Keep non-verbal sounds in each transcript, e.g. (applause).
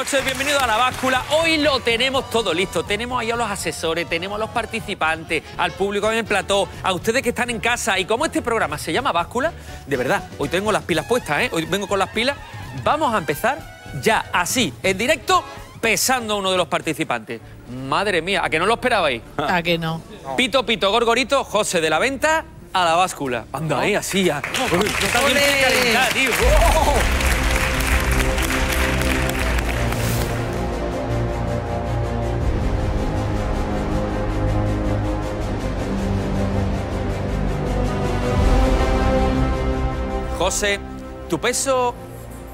noches, bienvenidos a la báscula. Hoy lo tenemos todo listo. Tenemos ahí a los asesores, tenemos a los participantes, al público en el plató, a ustedes que están en casa. Y como este programa se llama báscula, de verdad, hoy tengo las pilas puestas, ¿eh? Hoy vengo con las pilas. Vamos a empezar ya, así, en directo, pesando a uno de los participantes. Madre mía, ¿a que no lo esperabais? (laughs) ¿A que no? Pito, Pito, Gorgorito, José de la Venta, a la báscula. Anda, ahí, así ya. Tu peso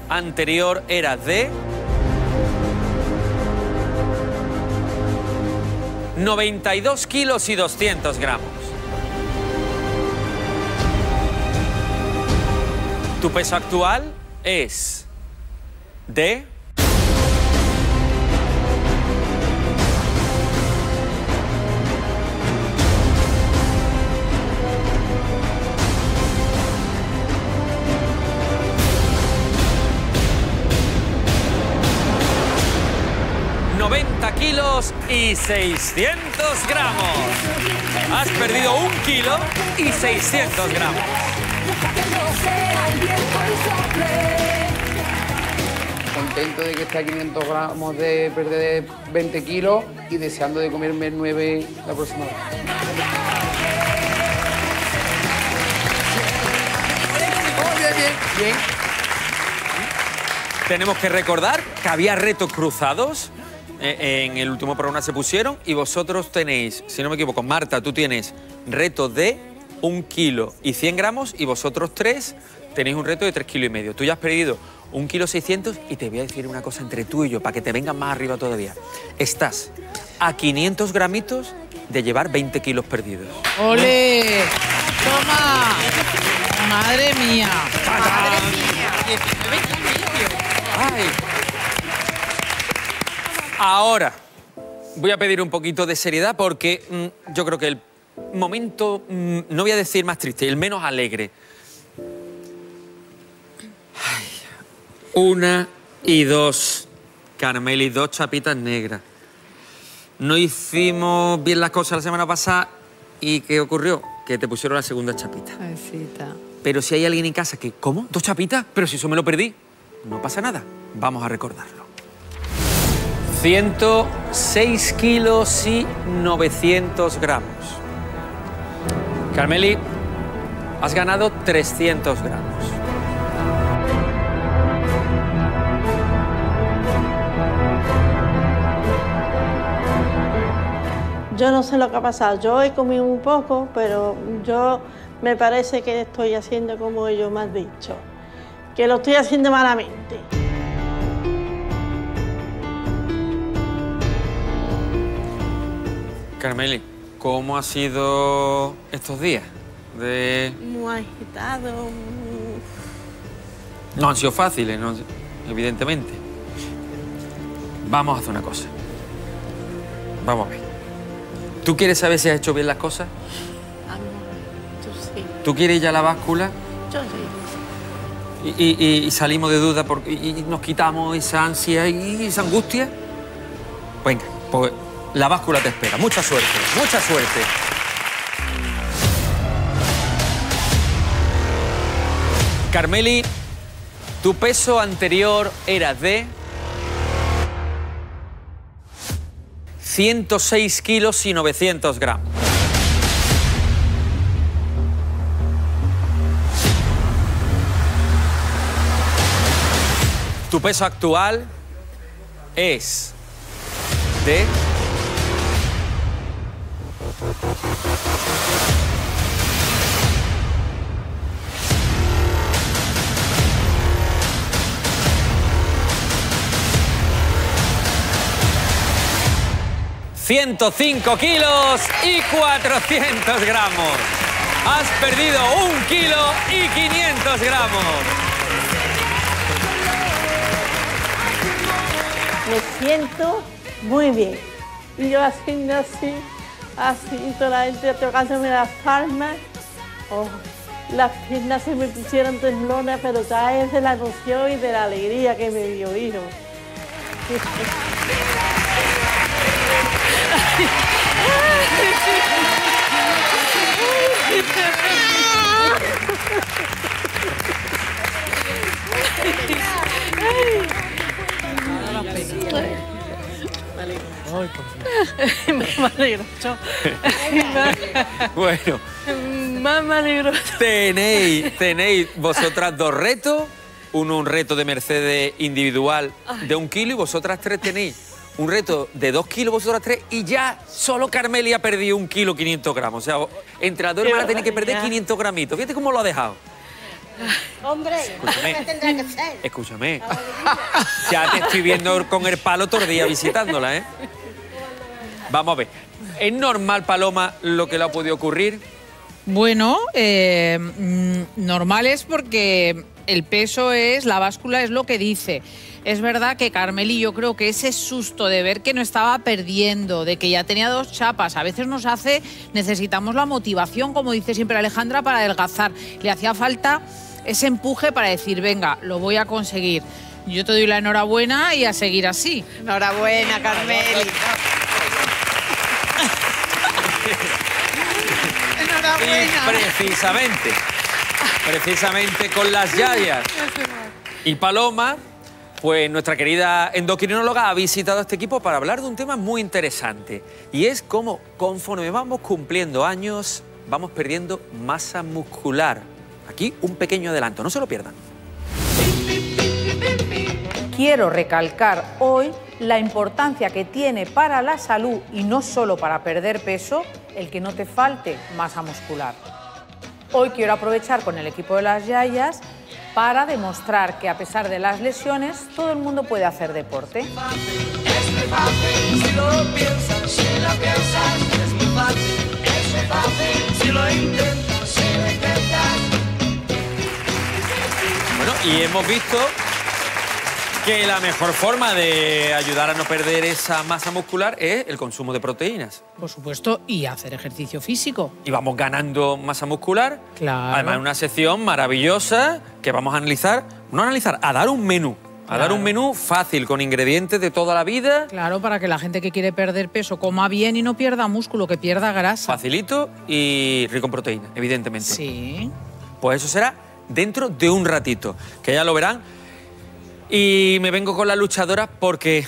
anterior era de 92 kilos y 200 gramos. Tu peso actual es de kilos y 600 gramos. Has perdido un kilo y 600 gramos. Contento de que esté a 500 gramos de perder 20 kilos y deseando de comerme 9 la próxima vez. bien, bien. Bien. Tenemos que recordar que había retos cruzados. Eh, en el último programa se pusieron y vosotros tenéis, si no me equivoco, Marta, tú tienes reto de un kilo y 100 gramos y vosotros tres tenéis un reto de 3 kilos y medio. Tú ya has perdido un kilo 600 y te voy a decir una cosa entre tú y yo para que te vengan más arriba todavía. Estás a 500 gramitos de llevar 20 kilos perdidos. ¡Ole! ¡Toma! ¡Madre mía! ¡Madre mía! Ahora, voy a pedir un poquito de seriedad porque mm, yo creo que el momento, mm, no voy a decir más triste, el menos alegre. Ay. Una y dos, Carmeli, dos chapitas negras. No hicimos bien las cosas la semana pasada y ¿qué ocurrió? Que te pusieron la segunda chapita. Pero si hay alguien en casa que, ¿cómo? ¿Dos chapitas? Pero si eso me lo perdí. No pasa nada. Vamos a recordarlo. 106 kilos y 900 gramos. Carmeli, has ganado 300 gramos. Yo no sé lo que ha pasado. Yo he comido un poco, pero yo me parece que estoy haciendo como ellos me han dicho, que lo estoy haciendo malamente. Carmeli, ¿cómo ha sido estos días? De... Muy agitado. muy- No han sido fáciles, no- evidentemente. Vamos a hacer una cosa. Vamos a ver. ¿Tú quieres saber si has hecho bien las cosas? Amor, tú sí, ¿Tú quieres ir a la báscula? yo sí. y, y- salimos de duda porque, y nos quitamos esa ansia y esa angustia. Venga, pues la báscula te espera. Mucha suerte, mucha suerte. Carmeli, tu peso anterior era de 106 kilos y 900 gramos. Tu peso actual es de... ...105 kilos y 400 gramos. Has perdido un kilo y 500 gramos. Me siento muy bien. Y yo haciendo así, así, toda la gente tocándome las palmas. Oh, las piernas se me pusieron temblonas, pero ya es de la emoción y de la alegría que me dio, hijo. (laughs) Bueno, Más alegro. tenéis, tenéis vosotras dos retos. Uno un reto de Mercedes individual de un kilo y vosotras tres tenéis un reto de dos kilos vosotras tres y ya solo Carmeli ha perdido un kilo 500 gramos. O sea, entre las dos hermanas tenéis que perder 500 gramitos. Fíjate cómo lo ha dejado. Hombre, Escúchame. ¿qué tendrá que ser? Escúchame. Ya te estoy viendo con el palo todo el día visitándola, ¿eh? Vamos a ver. ¿Es normal, Paloma, lo que le ha podido ocurrir? Bueno, eh, mm, normal es porque el peso es, la báscula es lo que dice. Es verdad que Carmeli, yo creo que ese susto de ver que no estaba perdiendo, de que ya tenía dos chapas, a veces nos hace, necesitamos la motivación, como dice siempre Alejandra, para adelgazar. Le hacía falta ese empuje para decir, venga, lo voy a conseguir. Yo te doy la enhorabuena y a seguir así. Enhorabuena, Carmeli. (laughs) Y precisamente, precisamente con las yayas (laughs) y Paloma, pues nuestra querida endocrinóloga ha visitado este equipo para hablar de un tema muy interesante. Y es cómo conforme vamos cumpliendo años, vamos perdiendo masa muscular. Aquí un pequeño adelanto, no se lo pierdan. Quiero recalcar hoy la importancia que tiene para la salud y no solo para perder peso el que no te falte masa muscular. Hoy quiero aprovechar con el equipo de las Yayas para demostrar que a pesar de las lesiones todo el mundo puede hacer deporte. Bueno, y hemos visto que la mejor forma de ayudar a no perder esa masa muscular es el consumo de proteínas. Por supuesto, y hacer ejercicio físico. Y vamos ganando masa muscular. Claro. Además, una sección maravillosa que vamos a analizar, no a analizar, a dar un menú. A dar un menú fácil, con ingredientes de toda la vida, Claro, para que la gente que quiere perder peso coma bien y no pierda músculo, que pierda grasa. facilito y rico en proteína, evidentemente. Sí. Pues eso será dentro de un ratito, que ya lo verán. Y me vengo con las luchadoras porque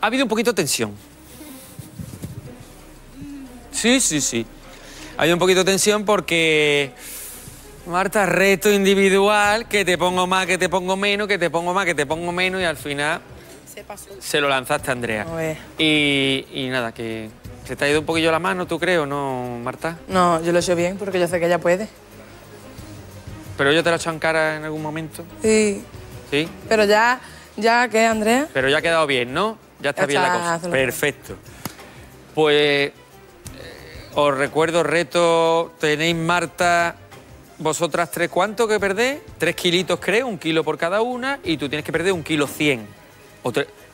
ha habido un poquito de tensión. Sí, sí, sí. Ha habido un poquito de tensión porque Marta, reto individual, que te pongo más, que te pongo menos, que te pongo más, que te pongo menos y al final Se pasó. se lo lanzaste a Andrea. Y, y nada, que se te ha ido un poquillo la mano, tú creo, ¿no, Marta? No, yo lo he hecho bien porque yo sé que ella puede. Pero yo te lo he echado en cara en algún momento, Sí. ¿Sí? Pero ya, ya, ¿qué, Andrea? Pero ya ha quedado bien, ¿no? Ya está Ya bien la cosa. hazlo. Perfecto. Pues eh, os recuerdo reto, tenéis Marta, vosotras tres, ¿cuánto que perdéis? Tres kilitos creo, un kilo por cada una, y tú tienes que perder un kilo cien.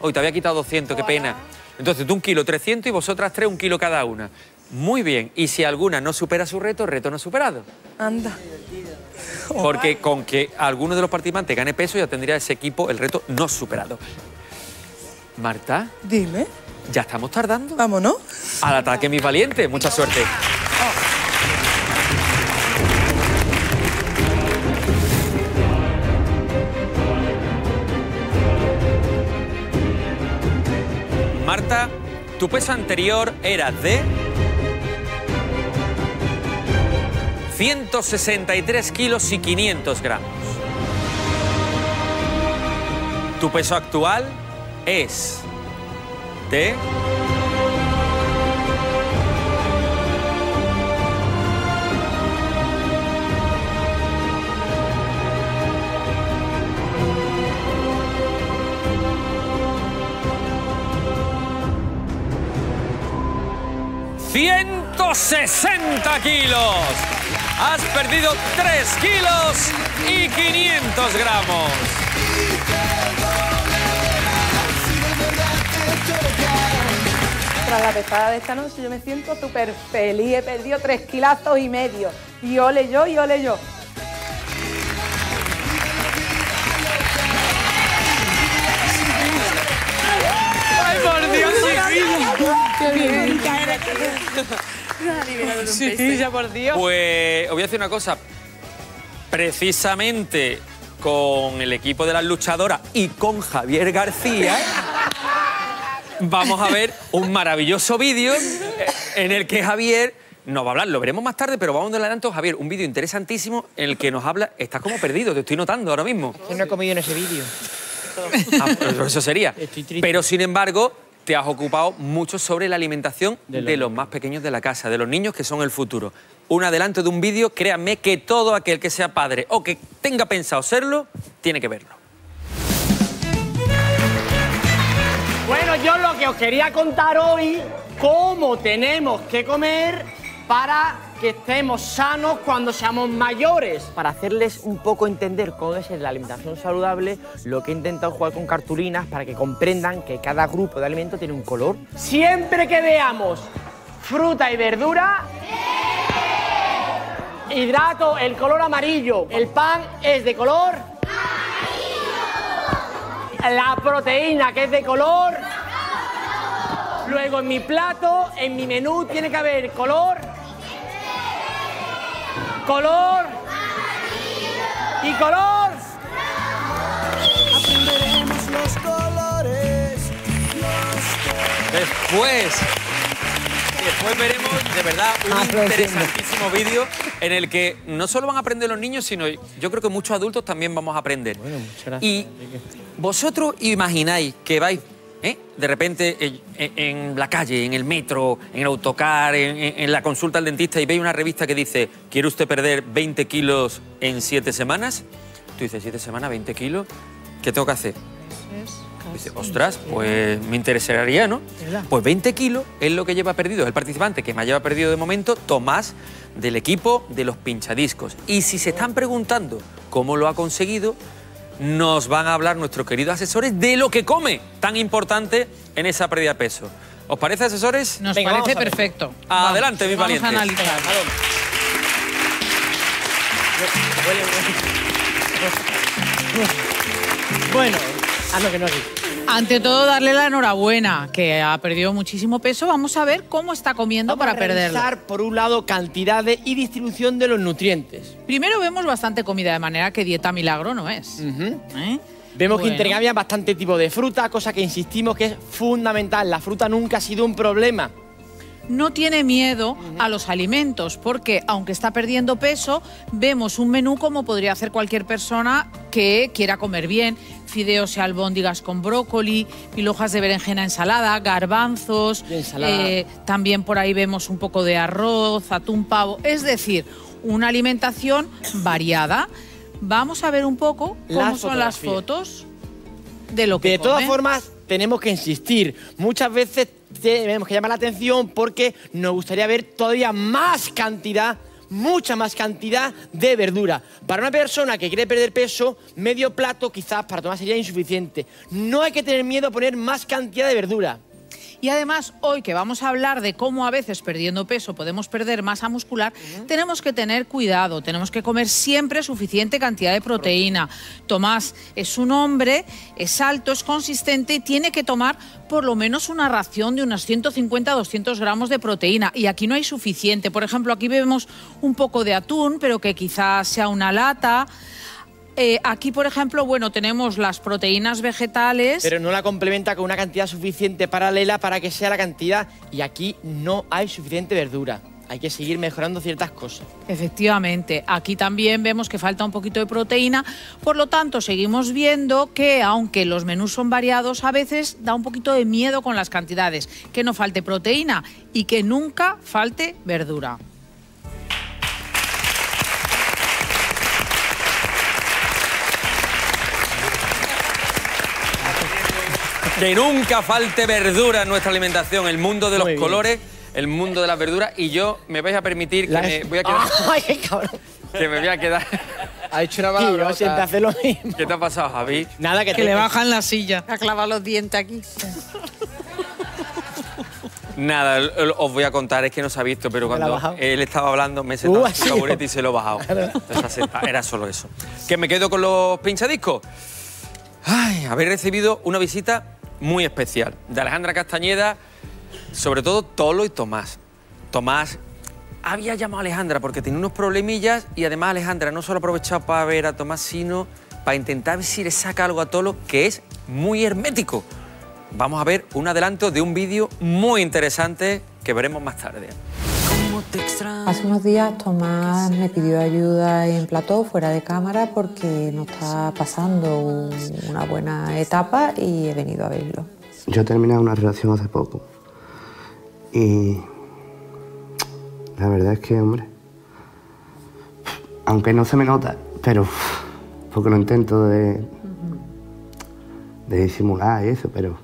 Hoy te había quitado 200, qué pena. Entonces tú un kilo 300 y vosotras tres un kilo cada una. Muy bien. Y si alguna no supera su reto, reto no superado. Anda. Porque con que alguno de los participantes gane peso ya tendría ese equipo el reto no superado. Marta, Dime. ya estamos tardando. Vámonos. Al ataque, mis valientes. Mucha suerte. Marta, tu peso anterior era de 163 kilos y 500 gramos. Tu peso actual es de 160 kilos has perdido 3 kilos y 500 gramos. Tras la pesada de esta noche yo me siento súper feliz, he perdido 3 kilazos y medio. Y ole yo, y ole yo. ¡Ay, por Dios, Qué bien. Sí, ya por Dios. Pues os voy a decir una cosa. Precisamente con el equipo de las luchadoras y con Javier García vamos a ver un maravilloso vídeo eh, en el que Javier nos va a hablar, lo veremos más tarde, pero vamos de adelanto, Javier, un vídeo interesantísimo en el que nos habla, estás como perdido, te estoy notando ahora mismo. Yo no he comido en ese vídeo. Ah, pues eso sería. Estoy triste. Pero sin embargo, te has ocupado mucho sobre la alimentación de los más pequeños de la casa, de los niños que son el futuro. Un adelanto de un vídeo, créanme que todo aquel que sea padre o que tenga pensado serlo, tiene que verlo. Bueno, yo lo que os quería contar hoy, cómo tenemos que comer para que estemos sanos cuando seamos mayores. Para hacerles un poco entender cómo es la alimentación saludable, lo que he intentado jugar con cartulinas para que comprendan que cada grupo de alimento tiene un color. Siempre que veamos fruta y verdura, hidrato el color amarillo. El pan es de color la proteína que es de color. Luego en mi plato, en mi menú tiene que haber color. Color. Y color. Después, después veremos de verdad un interesantísimo vídeo en el que no solo van a aprender los niños, sino yo creo que muchos adultos también vamos a aprender. y vosotros imagináis que vais ¿eh? de repente en, en la calle, en el metro, en el autocar, en, en- en la consulta al dentista y veis una revista que dice ¿Quiere usted perder 20 kilos en 7 semanas? Tú dices, ¿7 semanas, 20 kilos? ¿Qué tengo que hacer? Dice, ostras, pues me interesaría, ¿no? Pues 20 kilos es lo que lleva perdido el participante que más lleva perdido de momento, Tomás, del equipo de los pinchadiscos. Y si se están preguntando cómo lo ha conseguido, nos van a hablar nuestros queridos asesores de lo que come, tan importante en esa pérdida de peso. ¿Os parece, asesores? Nos Venga, parece a perfecto. Adelante, mis vamos valientes. a analizar. Bueno, ah, no, que no aquí. Ante todo, darle la enhorabuena, que ha perdido muchísimo peso. Vamos a ver cómo está comiendo Vamos para a perderlo. por un lado, cantidades y distribución de los nutrientes. Primero vemos bastante comida, de manera que dieta milagro no es. ¿Eh? Vemos que intercambian bastante tipo de fruta, cosa que insistimos que es fundamental. La fruta nunca ha sido un problema. No tiene miedo a los alimentos, porque aunque está perdiendo peso, vemos un menú como podría hacer cualquier persona que quiera comer bien. Fideos y albóndigas con brócoli, mil hojas de berenjena ensalada, garbanzos, Y ensalada. eh, también por ahí vemos un poco de arroz, atún, pavo, es decir, una alimentación variada. Vamos a ver un poco cómo Las son las fotos de lo que De todas formas, tenemos que insistir. Muchas veces tenemos que llamar la atención porque nos gustaría ver todavía más cantidad, mucha más cantidad de verdura. Para una persona que quiere perder peso, medio plato quizás para tomar sería insuficiente. No hay que tener miedo a poner más cantidad de verdura. Y además, hoy que vamos a hablar de cómo a veces perdiendo peso podemos perder masa muscular, tenemos que tener cuidado, tenemos que comer siempre suficiente cantidad de proteína. Tomás es un hombre, es alto, es consistente y tiene que tomar por lo menos una ración de unos 150-200 gramos de proteína. Y aquí no hay suficiente. Por ejemplo, aquí vemos un poco de atún, pero que quizás sea una lata. Eh, aquí, por ejemplo, bueno, tenemos las proteínas vegetales. Pero no la complementa con una cantidad suficiente paralela para que sea la cantidad. Y aquí no hay suficiente verdura. Hay que seguir mejorando ciertas cosas. Efectivamente, aquí también vemos que falta un poquito de proteína, por lo tanto seguimos viendo que aunque los menús son variados, a veces da un poquito de miedo con las cantidades, que no falte proteína y que nunca falte verdura. Que nunca falte verdura en nuestra alimentación, el mundo de los Muy bien. colores, el mundo de las verduras y yo me vais a permitir que La- me voy a quedar, (laughs) ¡Ay, qué cabrón! que me voy a quedar. Ha hecho una Y yo siempre hace lo mismo. ¿Qué te ha pasado, Javi? Nada, que, Que te- le bajan la silla. Ha clavado los dientes aquí. Nada, os voy a contar, es que no se ha visto, pero cuando él estaba hablando me he sentado Uh, en su taburete y se lo he bajado. Entonces, Era solo eso. Que me quedo con los pinchadiscos. Ay, habéis recibido una visita muy especial de Alejandra Castañeda, sobre todo Tolo y Tomás. Tomás había llamado a Alejandra porque tenía unos problemillas y además Alejandra no solo ha aprovechado para ver a Tomás, sino para intentar ver si le saca algo a Tolo que es muy hermético. Vamos a ver un adelanto de un vídeo muy interesante que veremos más tarde. Hace unos días Tomás me pidió ayuda en plató, fuera de cámara, porque no está pasando un- una buena etapa y he venido a verlo. Yo he terminado una relación hace poco. Y la verdad es que, hombre, aunque no se me nota, pero porque lo intento de, de disimular y eso, pero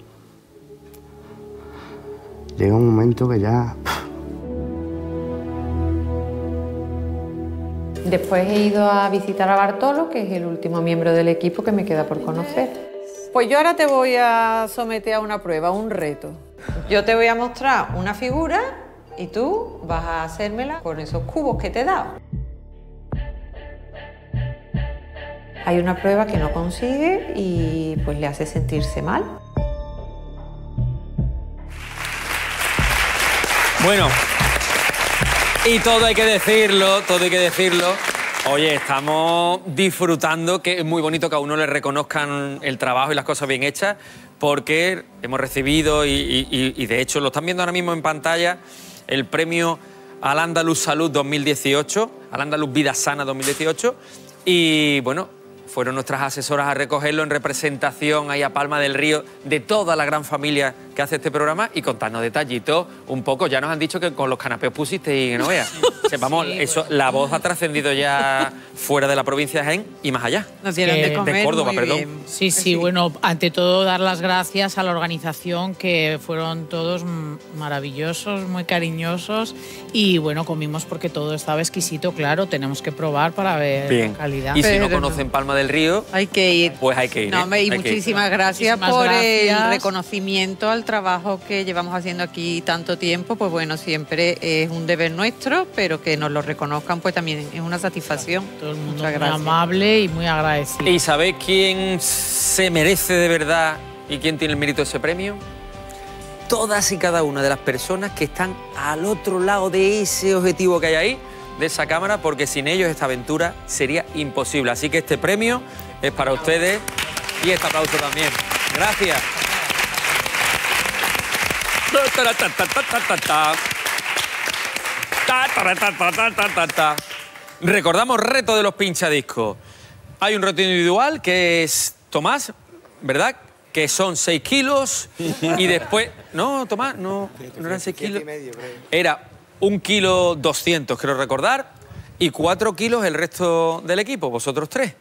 llega un momento que ya Después he ido a visitar a Bartolo, que es el último miembro del equipo que me queda por conocer. Pues yo ahora te voy a someter a una prueba, un reto. Yo te voy a mostrar una figura y tú vas a hacérmela con esos cubos que te he dado. Hay una prueba que no consigue y pues le hace sentirse mal. Bueno, y todo hay que decirlo, todo hay que decirlo. Oye, estamos disfrutando, que es muy bonito que a uno le reconozcan el trabajo y las cosas bien hechas, porque hemos recibido, y, de hecho lo están viendo ahora mismo en pantalla, el premio al Andaluz Salud 2018, al Andaluz Vida Sana 2018, y bueno, fueron nuestras asesoras a recogerlo en representación ahí a Palma del Río de toda la gran familia que hace este programa y contarnos detallitos un poco. Ya nos han dicho que con los canapés pusiste y que no veas. (laughs) O sea, vamos, eso, la voz ha trascendido ya fuera de la provincia de Jaén y más allá. Nos dieron de Córdoba, muy perdón. bien. Sí, sí, bueno, ante todo dar las gracias a la organización que fueron todos maravillosos, muy cariñosos y bueno, comimos porque todo estaba exquisito, claro, tenemos que probar para ver Bien. la calidad. Y si no conocen Palma del Río, Hay que ir. pues hay que ir. No, ¿eh? y ir. muchísimas gracias Muchísimas por el reconocimiento al trabajo que llevamos haciendo aquí tanto tiempo. Pues bueno, siempre es un deber nuestro, pero que nos lo reconozcan, pues también es una satisfacción. Todo el mundo Muchas muy amable y muy agradecido. ¿Y sabéis quién se merece de verdad y quién tiene el mérito de ese premio? Todas y cada una de las personas que están al otro lado de ese objetivo que hay ahí, de esa cámara, porque sin ellos esta aventura sería imposible. Así que este premio es para ustedes y este aplauso también. Gracias. Recordamos reto de los pinchadiscos. Hay un reto individual que es Tomás, ¿verdad? Que son 6 kilos y después... No, Tomás, no, no eran 6 kilos. Era un kilo 200, creo recordar, y 4 kilos el resto del equipo, vosotros tres.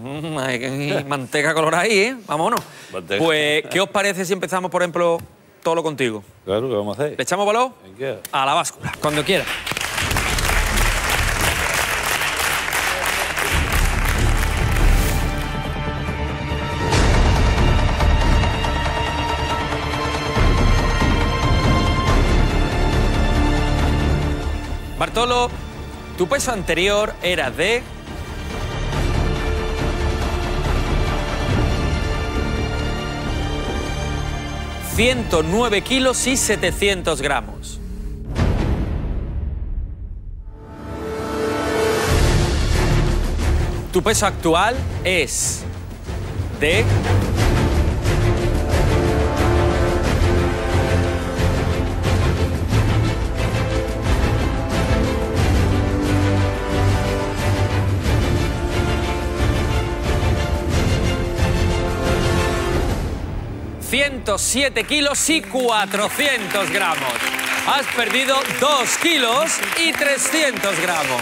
Mm, hay (laughs) manteca colorada ahí, ¿eh? Vámonos. Manteca. Pues, ¿qué os parece si empezamos, por ejemplo, todo lo contigo? Claro, ¿qué vamos a hacer? ¿Le echamos balón? Venga. A la báscula, cuando quiera. Bartolo, tu peso anterior era de... ...109 kilos y 700 gramos. Tu peso actual es de... ...107 kilos y 400 gramos. Has perdido 2 kilos y 300 gramos.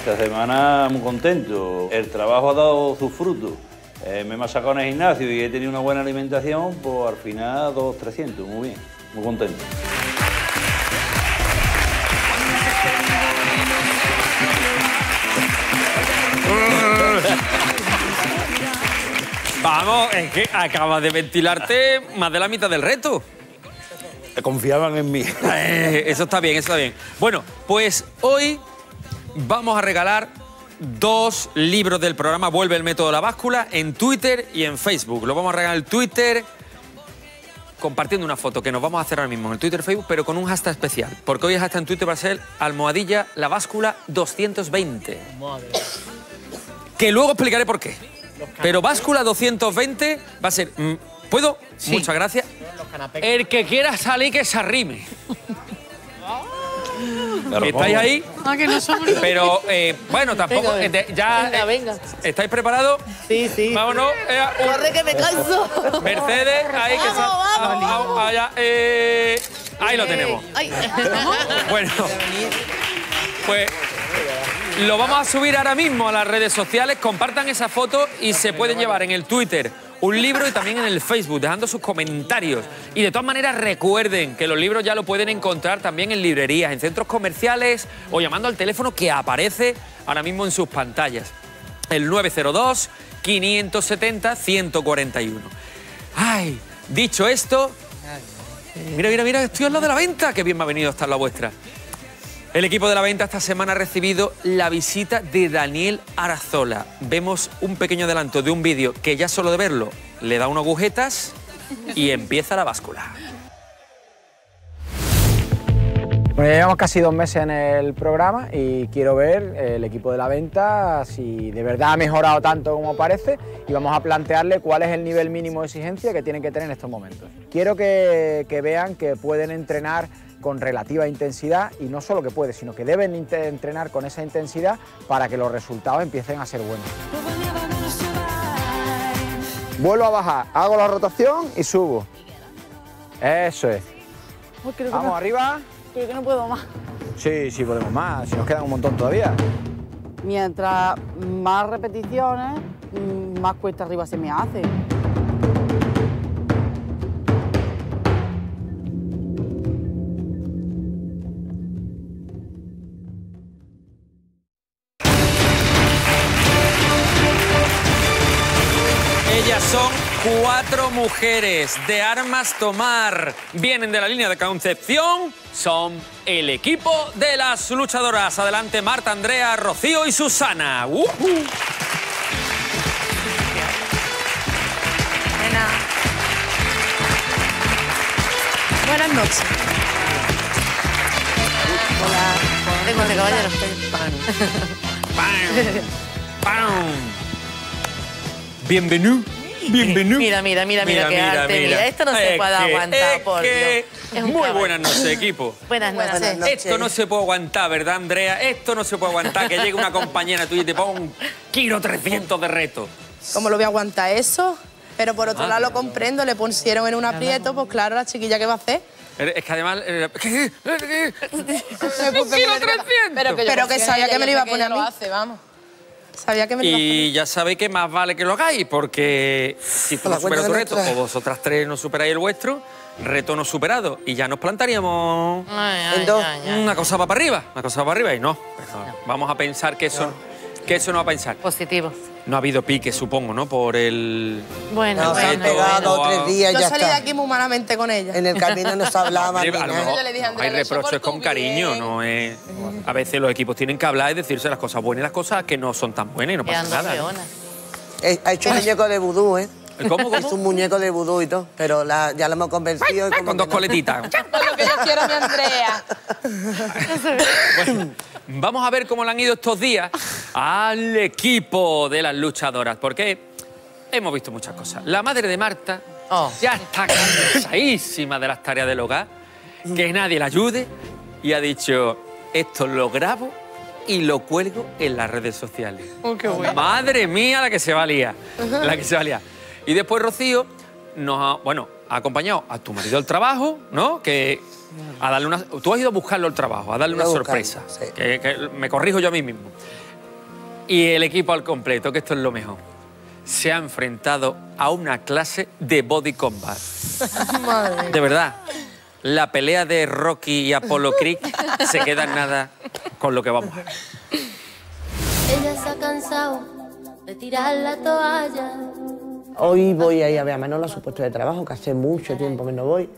Esta semana muy contento. El trabajo ha dado sus frutos. Eh, me he sacado en el gimnasio y he tenido una buena alimentación, pues al final 2, 300, muy bien, muy contento. Vamos, es que acabas de ventilarte más de la mitad del reto. Confiaban en mí. (laughs) Eh, eso está bien, eso está bien. Bueno, pues hoy vamos a regalar dos libros del programa Vuelve el método de la báscula en Twitter y en Facebook. Lo vamos a regalar en Twitter compartiendo una foto que nos vamos a hacer ahora mismo en el Twitter y Facebook, pero con un hashtag especial. Porque hoy el hashtag en Twitter va a ser almohadilla la báscula 220. Que luego explicaré por qué. Pero báscula 220 va a ser... mm, ¿Puedo? Muchas gracias. El que quiera salir que se arrime. ¿Estáis ahí? Ah, que no somos Pero eh, bueno, tampoco. Venga, eh, de- ya, venga, eh, venga. ¿Estáis preparados? Sí, sí. Vámonos. eh, un- Corre que me canso. Mercedes, ahí que Vamos, sal- vamos. ah, ah, allá, eh, ahí lo tenemos. Ay. (laughs) Bueno, (laughs) pues lo vamos a subir ahora mismo a las redes sociales. Compartan esa foto y se pueden llevar en el Twitter un libro y también en el Facebook, dejando sus comentarios. Y de todas maneras recuerden que los libros ya lo pueden encontrar también en librerías, en centros comerciales o llamando al teléfono que aparece ahora mismo en sus pantallas. El 902 570 141. Ay, dicho esto, Mira, mira, mira, estoy al lado de la venta. Qué bien me ha venido estar la vuestra. El equipo de la venta esta semana ha recibido la visita de Daniel Arazola. Vemos un pequeño adelanto de un vídeo que ya solo de verlo le da unas agujetas y empieza la báscula. Bueno, ya llevamos casi dos meses en el programa y quiero ver el equipo de la venta si de verdad ha mejorado tanto como parece y vamos a plantearle cuál es el nivel mínimo de exigencia que tienen que tener en estos momentos. Quiero que, que vean que pueden entrenar con relativa intensidad y no solo que puede, sino que deben entrenar con esa intensidad para que los resultados empiecen a ser buenos. Vuelvo a bajar, hago la rotación y subo. Eso es. Vamos arriba. Creo que no puedo más. Sí, sí podemos más, si nos quedan un montón todavía. Mientras más repeticiones, mm, más cuesta arriba se me hace. Cuatro mujeres de armas tomar. Vienen de la línea de Concepción. Son el equipo de las luchadoras. Adelante Marta, Andrea, Rocío y Susana. ¡Uh! Buenas noches. Hola. Vengo de caballero. Bienvenido. Bienvenido. Mira, mira, mira, mira, qué arte. Mira, esto no se puede que- aguantar, es por que- Dios. Muy buenas noches, equipo. Buenas noches. Esto no se puede aguantar, ¿verdad, Andrea? Esto no se puede aguantar. Que llegue una compañera tuya y te ponga un kilo 300 de reto. ¿Cómo lo voy a aguantar eso? Pero por otro lado lo comprendo, le pusieron en un aprieto, pues claro, la chiquilla ¿qué va a hacer? Es que además... eh, (laughs) que, pero que sabía que me lo iba a poner a mí. vamos. Sabía que me lo iba a poner. Y ya sabéis que más vale que lo hagáis, porque si tú no superas tu reto nuestra- o vosotras tres no superáis el vuestro, reto no superado. Y ya nos plantaríamos ay, ay, ay. una cosa va para arriba, una cosa va para arriba y no. Eso- Vamos a pensar que eso, que eso no va a pensar. Positivo. No ha habido pique, supongo, ¿no? Por el... Bueno, han reto pegado a- tres días, Yo ya salí de está. aquí muy malamente con ella. En el camino nos hablaba Hombre, a lo mejor Yo le dije a Andrea, hay reproches con cariño, no es... A veces los equipos tienen que hablar y decirse las cosas buenas y las cosas que no son tan buenas y no pasa nada. ¿no? Eh, Ha hecho un muñeco de vudú, ¿eh? ¿Cómo, cómo? Es un muñeco de vudú y todo, pero la- ya lo hemos convencido. y Con dos no. coletitas. (laughs) Que yo quiero, mi Andrea. Bueno, vamos a ver cómo le han ido estos días al equipo de las luchadoras, porque hemos visto muchas cosas. La madre de Marta ya está cansadísima de las tareas del hogar, que nadie la ayude, y ha dicho, esto lo grabo y lo cuelgo en las redes sociales. Oh, qué bueno. Madre mía, la que se va a liar. Ajá. La que se va a liar. Y después Rocío nos ha, bueno, ha acompañado a tu marido al trabajo, ¿no? Que a darle una, tú has ido a buscarlo al trabajo, a darle una buscarlo, sorpresa. Que, que me corrijo yo a mí mismo. Y el equipo al completo, que esto es lo mejor, se ha enfrentado a una clase de body combat. (laughs) De verdad. La pelea de Rocky y Apollo Creek se queda en nada con lo que vamos a ver. Ella se ha cansado de tirar la toalla. Hoy voy a ir a ver a Manolo a su puesto de trabajo, que hace mucho tiempo que no voy.